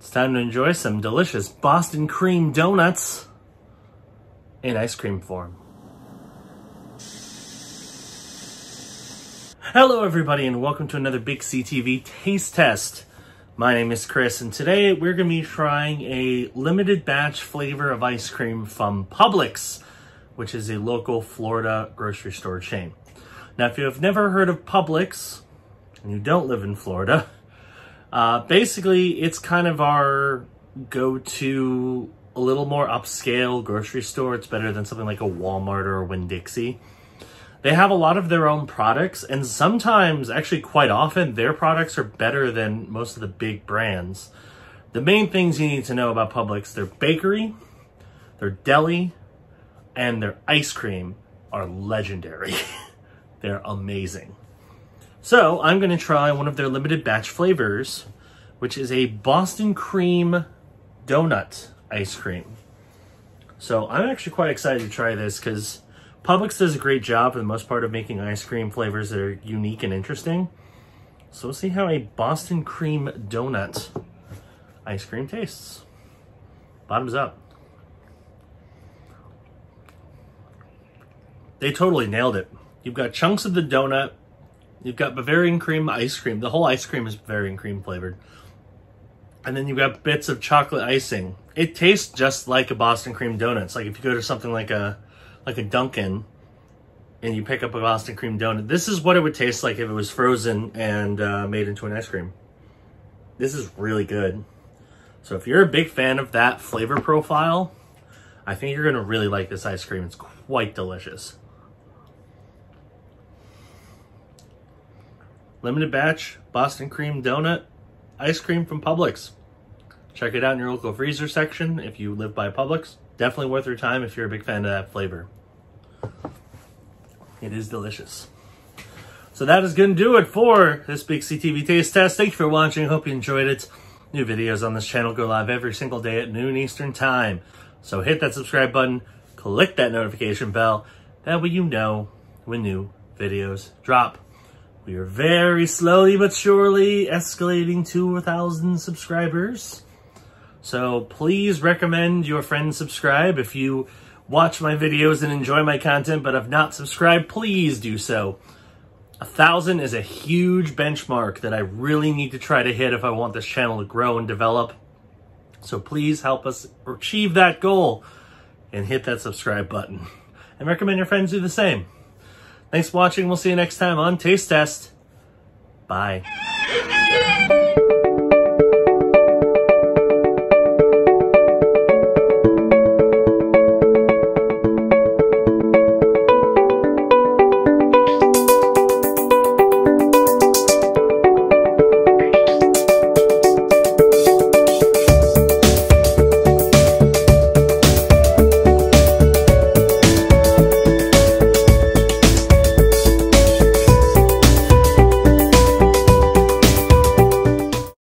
It's time to enjoy some delicious Boston cream donuts in ice cream form. Hello everybody and welcome to another Big CTV taste test. My name is Chris and today we're going to be trying a limited batch flavor of ice cream from Publix, which is a local Florida grocery store chain. Now if you have never heard of Publix and you don't live in Florida, uh, basically, it's kind of our go-to a little more upscale grocery store. It's better than something like a Walmart or a Winn-Dixie. They have a lot of their own products, and sometimes, actually quite often, their products are better than most of the big brands. The main things you need to know about Publix, their bakery, their deli, and their ice cream are legendary. They're amazing. So I'm going to try one of their limited batch flavors, which is a Boston cream donut ice cream. So I'm actually quite excited to try this because Publix does a great job for the most part of making ice cream flavors that are unique and interesting. So we'll see how a Boston cream donut ice cream tastes. Bottoms up. They totally nailed it. You've got chunks of the donut You've got Bavarian cream ice cream. The whole ice cream is Bavarian cream flavored. And then you've got bits of chocolate icing. It tastes just like a Boston cream donut. It's like if you go to something like a like a Dunkin' and you pick up a Boston cream donut. This is what it would taste like if it was frozen and uh, made into an ice cream. This is really good. So if you're a big fan of that flavor profile, I think you're going to really like this ice cream. It's quite delicious. Limited batch Boston cream donut ice cream from Publix. Check it out in your local freezer section if you live by Publix. Definitely worth your time if you're a big fan of that flavor. It is delicious. So that is going to do it for this Big CTV Taste Test. Thank you for watching. Hope you enjoyed it. New videos on this channel go live every single day at noon Eastern Time. So hit that subscribe button, click that notification bell. That way you know when new videos drop. We are very slowly but surely escalating to a thousand subscribers. So please recommend your friends subscribe. If you watch my videos and enjoy my content but have not subscribed, please do so. A thousand is a huge benchmark that I really need to try to hit if I want this channel to grow and develop. So please help us achieve that goal and hit that subscribe button. And recommend your friends do the same. Thanks for watching. We'll see you next time on Taste Test. Bye.